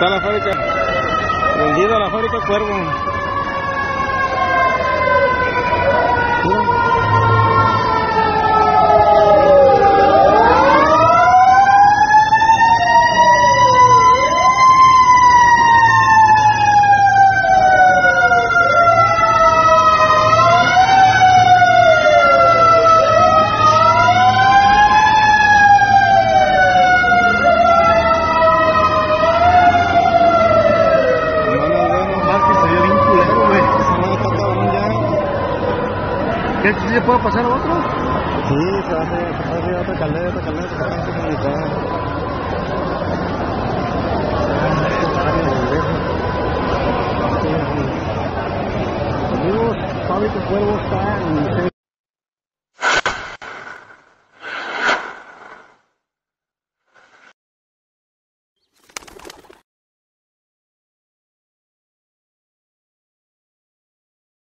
Está la fábrica. Vendida la fábrica Cuervo. ¿Qué si se puede pasar a otro? Sí, se va a hacer, otra caldera, otra caldera, se va a hacer comunicar. Amigos, Fábrica Cuervo está